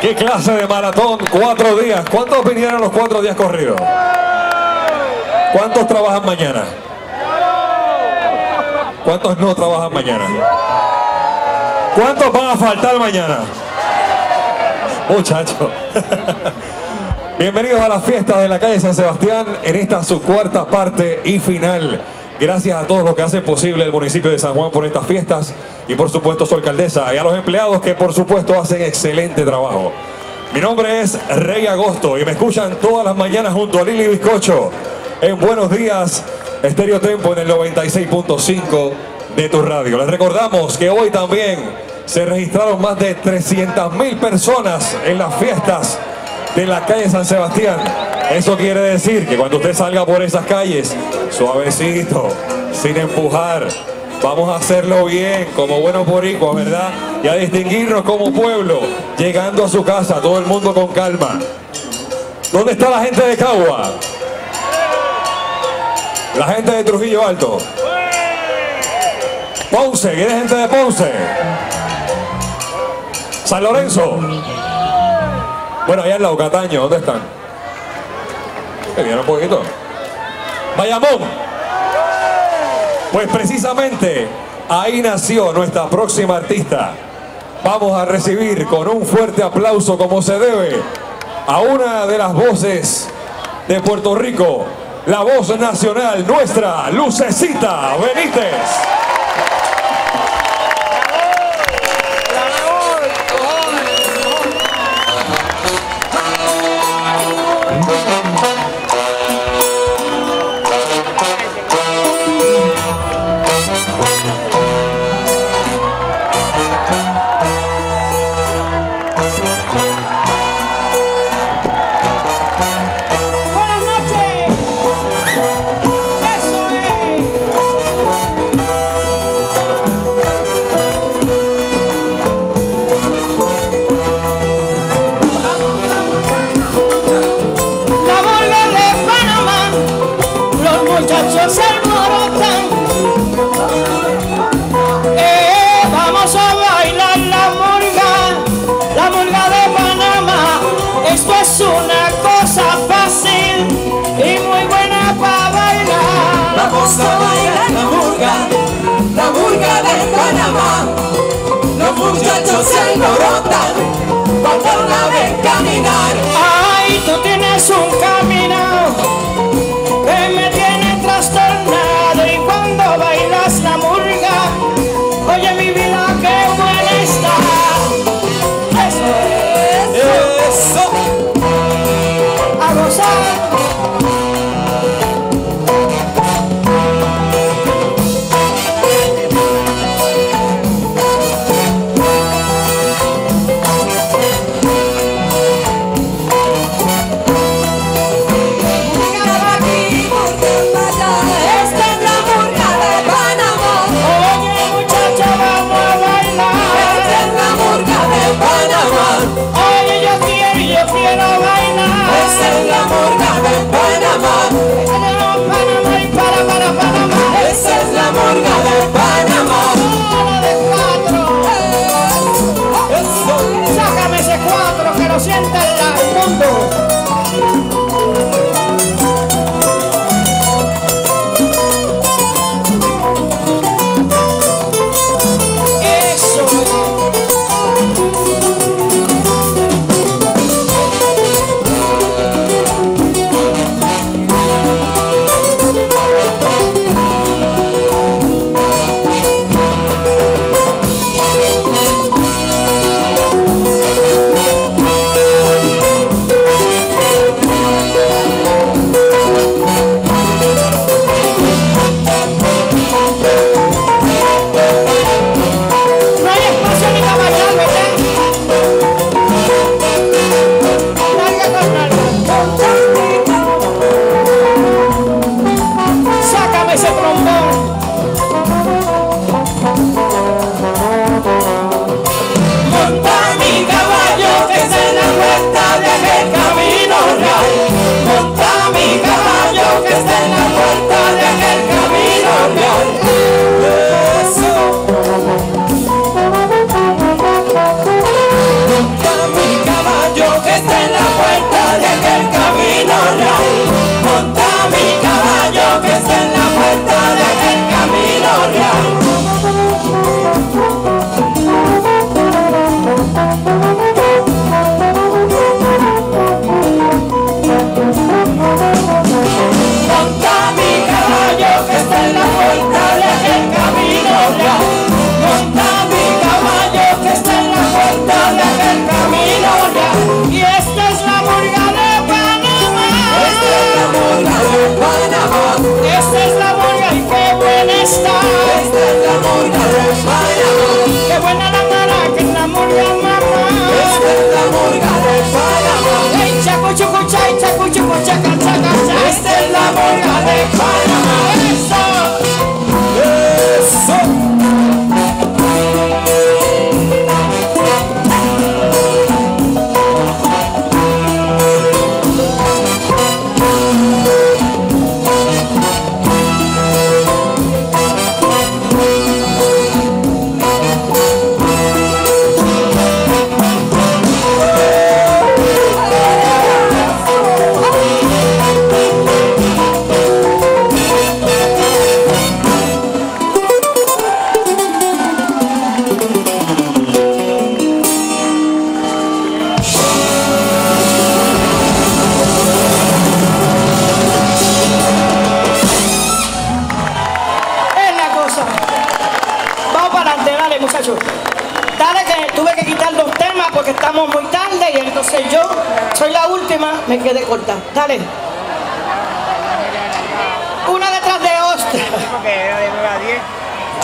¿Qué clase de maratón? Cuatro días. ¿Cuántos vinieron los cuatro días corridos? ¿Cuántos trabajan mañana? ¿Cuántos no trabajan mañana? ¿Cuántos van a faltar mañana? Muchachos. Bienvenidos a las fiestas de la calle San Sebastián en esta su cuarta parte y final. Gracias a todos los que hacen posible el municipio de San Juan por estas fiestas y por supuesto su alcaldesa y a los empleados que por supuesto hacen excelente trabajo. Mi nombre es Rey Agosto y me escuchan todas las mañanas junto a Lili Bizcocho en Buenos Días, Estéreo Tempo en el 96.5 de tu radio. Les recordamos que hoy también se registraron más de 300 mil personas en las fiestas de la calle San Sebastián. Eso quiere decir que cuando usted salga por esas calles, suavecito, sin empujar, vamos a hacerlo bien, como buenos boricuas, ¿verdad? Y a distinguirnos como pueblo, llegando a su casa, todo el mundo con calma. ¿Dónde está la gente de Cagua? La gente de Trujillo Alto. Ponce, ¿quién es gente de Ponce? San Lorenzo. Bueno, allá en la Cataño, ¿dónde están? Que viene un poquito. Bayamón. Pues precisamente ahí nació nuestra próxima artista. Vamos a recibir con un fuerte aplauso como se debe a una de las voces de Puerto Rico, la voz nacional, nuestra Lucecita Benítez. La murga de Panamá. Los muchachos se alborotan cuando la ven caminar. Ay, tú tienes un lo sienta el mundo.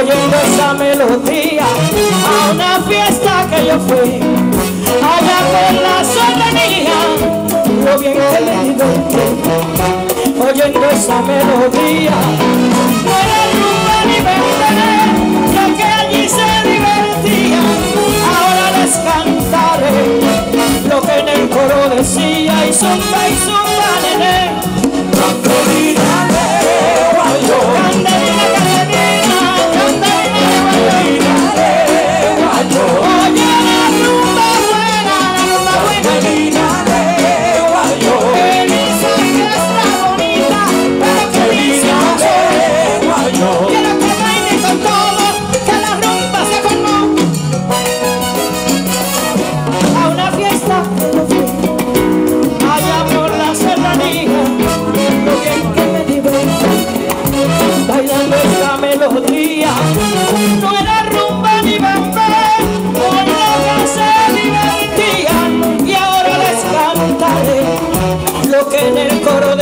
oyendo esa melodía a una fiesta que yo fui. Allá por la soberanía lo bien que me divertí oyendo esa melodía por el rumbo libertaré lo que allí se divertía. Ahora les cantaré lo que en el coro decía y zumba y zumba nené en el coro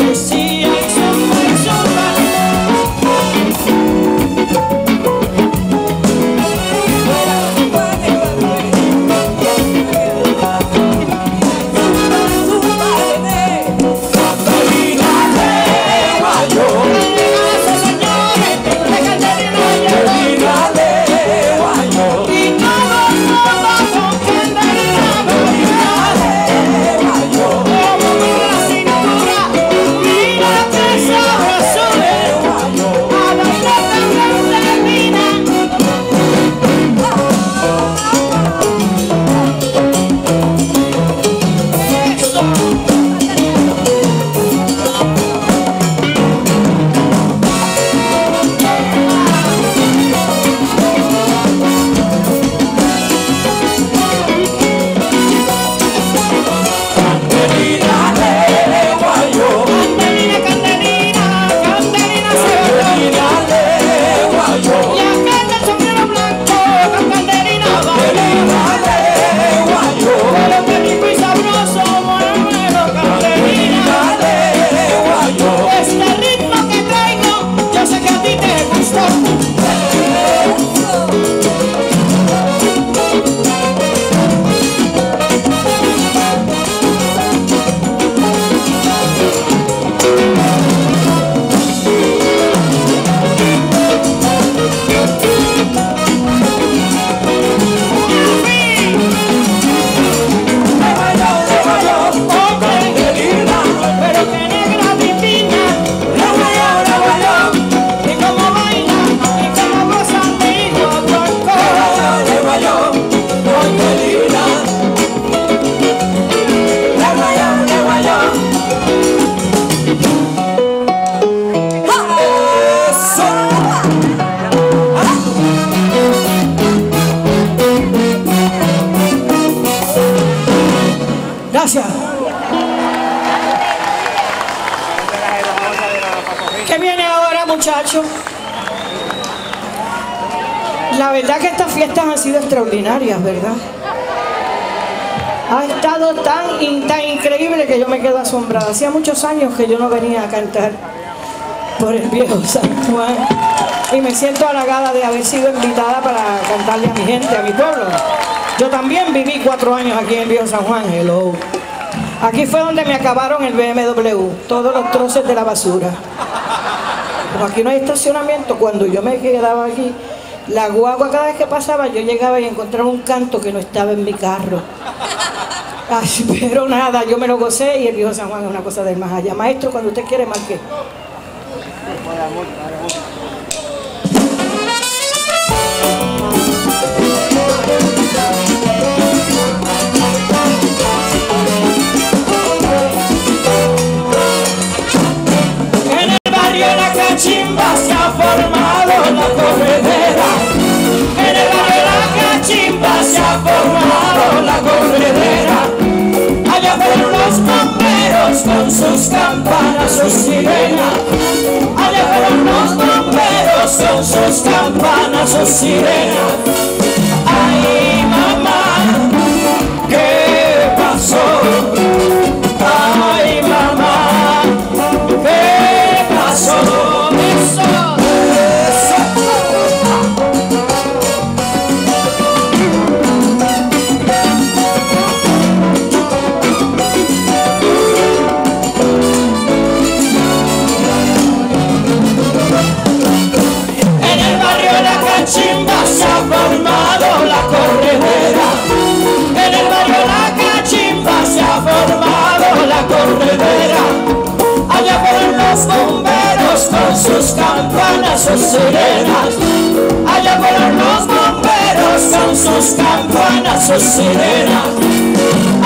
La verdad que estas fiestas han sido extraordinarias, ¿verdad? Ha estado tan, tan increíble que yo me quedo asombrada. Hacía muchos años que yo no venía a cantar por el viejo San Juan y me siento halagada de haber sido invitada para cantarle a mi gente, a mi pueblo. Yo también viví cuatro años aquí en viejo San Juan, hello. Aquí fue donde me acabaron el BMW, todos los troces de la basura. Como aquí no hay estacionamiento, cuando yo me quedaba aquí, la guagua cada vez que pasaba, yo llegaba y encontraba un canto que no estaba en mi carro. Pero nada, yo me lo gocé y el viejo San Juan es una cosa del más allá. Maestro, cuando usted quiere, marque. Oh, sus sirenas. Allá fueron los bomberos con sus campanas, sus sirenas.